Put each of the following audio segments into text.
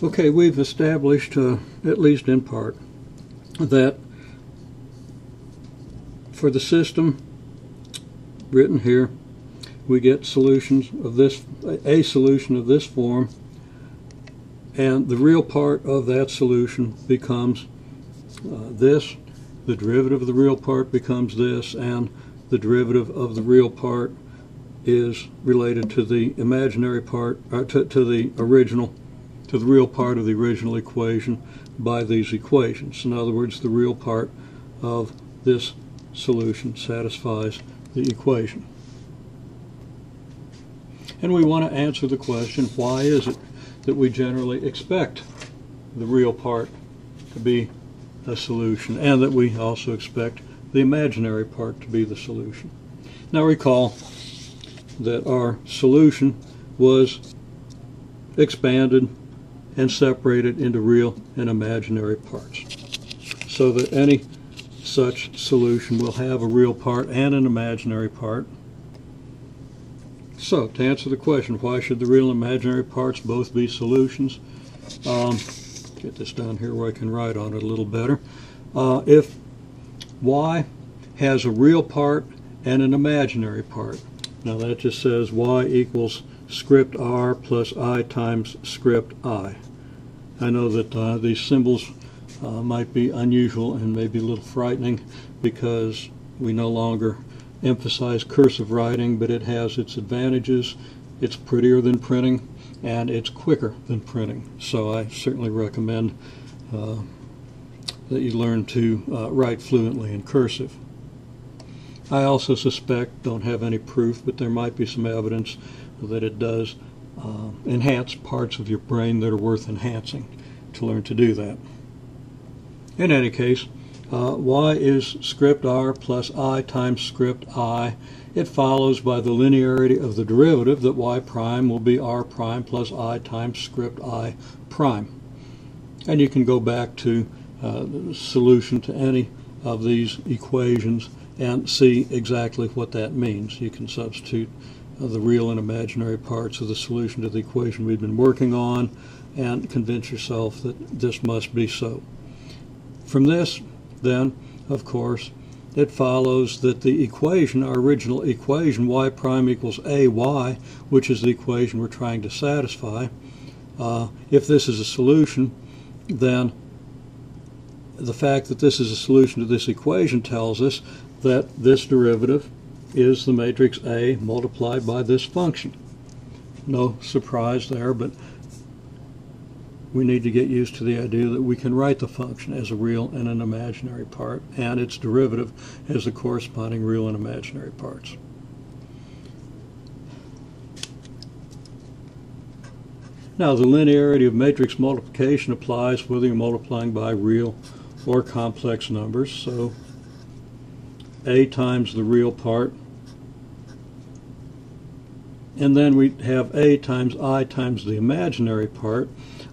Okay, we've established, uh, at least in part, that for the system written here, we get solutions of this, a solution of this form, and the real part of that solution becomes uh, this, the derivative of the real part becomes this, and the derivative of the real part is related to the imaginary part, uh, to, to the original to the real part of the original equation by these equations. In other words, the real part of this solution satisfies the equation. And we want to answer the question, why is it that we generally expect the real part to be a solution and that we also expect the imaginary part to be the solution. Now recall that our solution was expanded and separated into real and imaginary parts. So that any such solution will have a real part and an imaginary part. So, to answer the question, why should the real and imaginary parts both be solutions? Um, get this down here where I can write on it a little better. Uh, if y has a real part and an imaginary part, now that just says y equals script r plus i times script i. I know that uh, these symbols uh, might be unusual and maybe a little frightening because we no longer emphasize cursive writing, but it has its advantages. It's prettier than printing and it's quicker than printing. So I certainly recommend uh, that you learn to uh, write fluently in cursive. I also suspect, don't have any proof, but there might be some evidence that it does uh, enhance parts of your brain that are worth enhancing to learn to do that. In any case, uh, y is script r plus i times script i. It follows by the linearity of the derivative that y prime will be r prime plus i times script i prime. And you can go back to uh, the solution to any of these equations and see exactly what that means. You can substitute the real and imaginary parts of the solution to the equation we've been working on and convince yourself that this must be so. From this, then, of course, it follows that the equation, our original equation, y prime equals ay, which is the equation we're trying to satisfy, uh, if this is a solution, then the fact that this is a solution to this equation tells us that this derivative is the matrix A multiplied by this function. No surprise there, but we need to get used to the idea that we can write the function as a real and an imaginary part, and its derivative as the corresponding real and imaginary parts. Now, the linearity of matrix multiplication applies whether you're multiplying by real or complex numbers. So a times the real part. And then we have a times i times the imaginary part.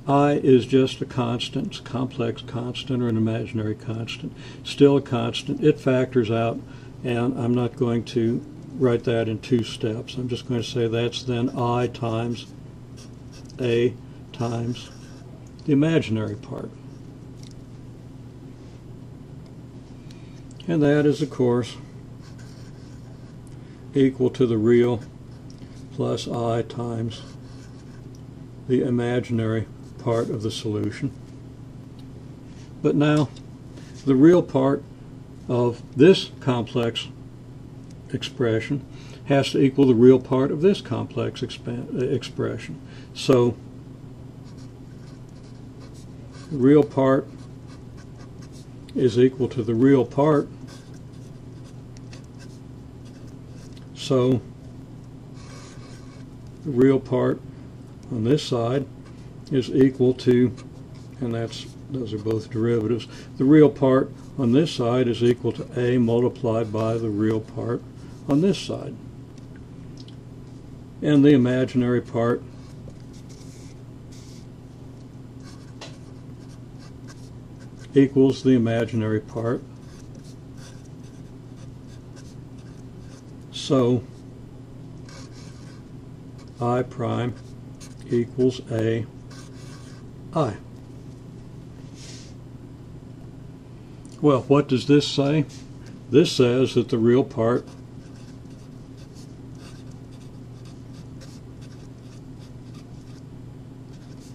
i is just a constant, a complex constant or an imaginary constant. Still a constant. It factors out, and I'm not going to write that in two steps. I'm just going to say that's then i times a times the imaginary part. And that is, of course, equal to the real plus i times the imaginary part of the solution. But now, the real part of this complex expression has to equal the real part of this complex uh, expression. So, the real part is equal to the real part So the real part on this side is equal to, and that's those are both derivatives, the real part on this side is equal to a multiplied by the real part on this side. And the imaginary part equals the imaginary part So I prime equals A, I. Well, what does this say? This says that the real part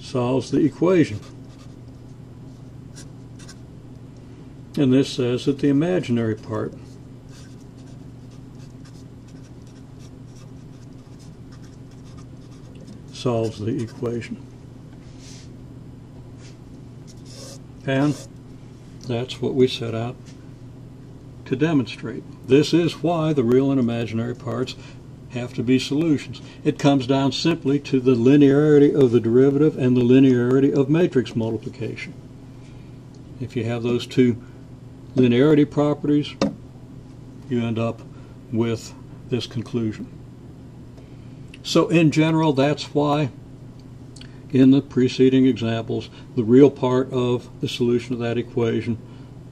solves the equation. And this says that the imaginary part solves the equation. And that's what we set out to demonstrate. This is why the real and imaginary parts have to be solutions. It comes down simply to the linearity of the derivative and the linearity of matrix multiplication. If you have those two linearity properties, you end up with this conclusion. So in general, that's why in the preceding examples, the real part of the solution of that equation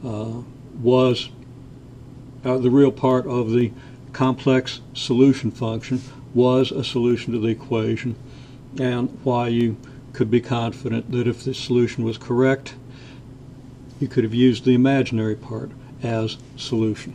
uh, was uh, the real part of the complex solution function was a solution to the equation and why you could be confident that if the solution was correct, you could have used the imaginary part as solution.